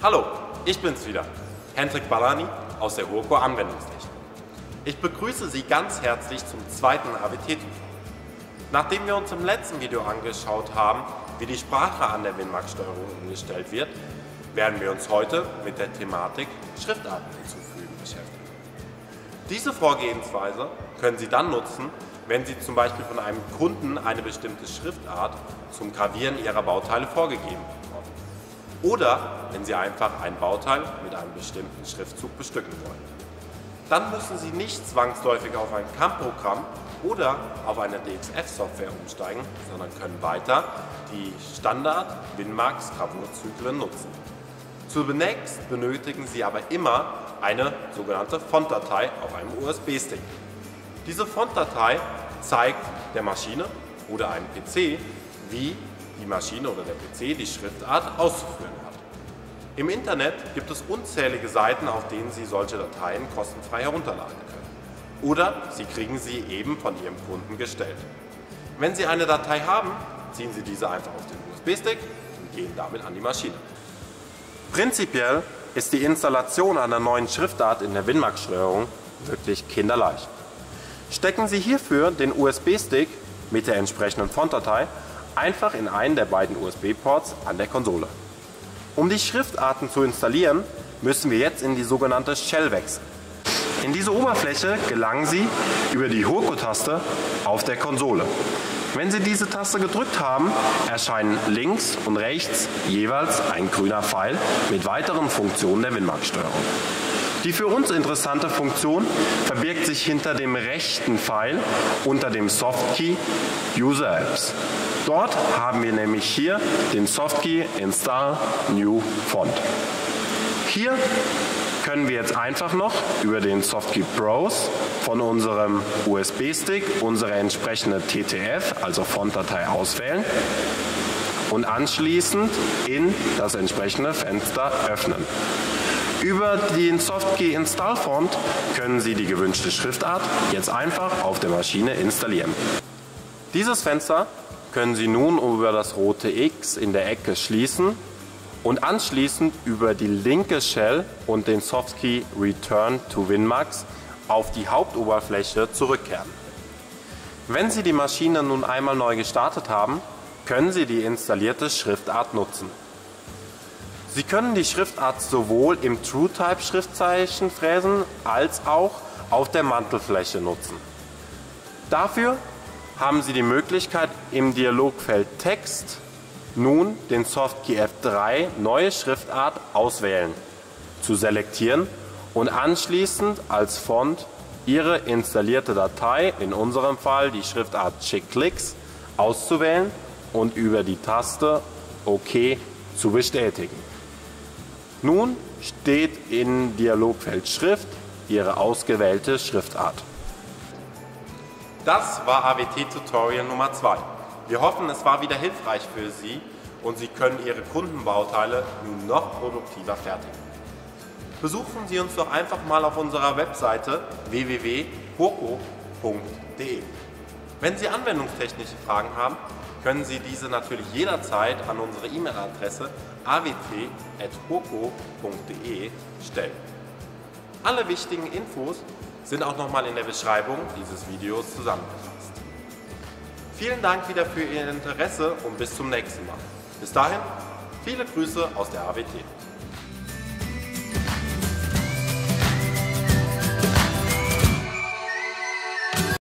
Hallo, ich bin's wieder, Hendrik Balani aus der Hurco Anwendungstechnik. Ich begrüße Sie ganz herzlich zum zweiten AWT-Tutorial. Nachdem wir uns im letzten Video angeschaut haben, wie die Sprache an der Winmax-Steuerung umgestellt wird, werden wir uns heute mit der Thematik Schriftarten hinzufügen beschäftigen. Diese Vorgehensweise können Sie dann nutzen, wenn Sie zum Beispiel von einem Kunden eine bestimmte Schriftart zum Gravieren Ihrer Bauteile vorgegeben bekommen. Oder wenn Sie einfach ein Bauteil mit einem bestimmten Schriftzug bestücken wollen. Dann müssen Sie nicht zwangsläufig auf ein CAM-Programm oder auf eine DXF-Software umsteigen, sondern können weiter die Standard-Winmax-Gravurzyklen nutzen. Zunächst benötigen Sie aber immer eine sogenannte Fontdatei auf einem USB-Stick. Diese Fontdatei zeigt der Maschine oder einem PC, wie die Maschine oder der PC die Schriftart auszuführen hat. Im Internet gibt es unzählige Seiten, auf denen Sie solche Dateien kostenfrei herunterladen können. Oder Sie kriegen sie eben von Ihrem Kunden gestellt. Wenn Sie eine Datei haben, ziehen Sie diese einfach auf den USB-Stick und gehen damit an die Maschine. Prinzipiell ist die Installation einer neuen Schriftart in der Winmax-Steuerung wirklich kinderleicht. Stecken Sie hierfür den USB-Stick mit der entsprechenden Fontdatei einfach in einen der beiden USB-Ports an der Konsole. Um die Schriftarten zu installieren, müssen wir jetzt in die sogenannte Shell wechseln. In diese Oberfläche gelangen Sie über die Hurco-Taste auf der Konsole. Wenn Sie diese Taste gedrückt haben, erscheinen links und rechts jeweils ein grüner Pfeil mit weiteren Funktionen der Winmark-Steuerung. Die für uns interessante Funktion verbirgt sich hinter dem rechten Pfeil unter dem Softkey User Apps. Dort haben wir nämlich hier den Softkey Install New Font. Hier können wir jetzt einfach noch über den Softkey Browse von unserem USB-Stick unsere entsprechende TTF, also Fontdatei auswählen und anschließend in das entsprechende Fenster öffnen. Über den Softkey Install Font können Sie die gewünschte Schriftart jetzt einfach auf der Maschine installieren. Dieses Fenster können Sie nun über das rote X in der Ecke schließen und anschließend über die linke Shell und den Softkey Return to Winmax auf die Hauptoberfläche zurückkehren. Wenn Sie die Maschine nun einmal neu gestartet haben, können Sie die installierte Schriftart nutzen. Sie können die Schriftart sowohl im TrueType Schriftzeichen fräsen als auch auf der Mantelfläche nutzen. Dafür haben Sie die Möglichkeit im Dialogfeld Text nun den Softkey F3 Neue Schriftart auswählen, zu selektieren und anschließend als Font Ihre installierte Datei, in unserem Fall die Schriftart Chickclicks, auszuwählen und über die Taste OK zu bestätigen. Nun steht in Dialogfeld Schrift Ihre ausgewählte Schriftart. Das war AWT Tutorial Nummer 2. Wir hoffen, es war wieder hilfreich für Sie und Sie können Ihre Kundenbauteile nun noch produktiver fertigen. Besuchen Sie uns doch einfach mal auf unserer Webseite www.hurco.de. Wenn Sie anwendungstechnische Fragen haben, können Sie diese natürlich jederzeit an unsere E-Mail-Adresse awt.hurco.de stellen. Alle wichtigen Infos sind auch nochmal in der Beschreibung dieses Videos zusammengefasst. Vielen Dank wieder für Ihr Interesse und bis zum nächsten Mal. Bis dahin, viele Grüße aus der AWT.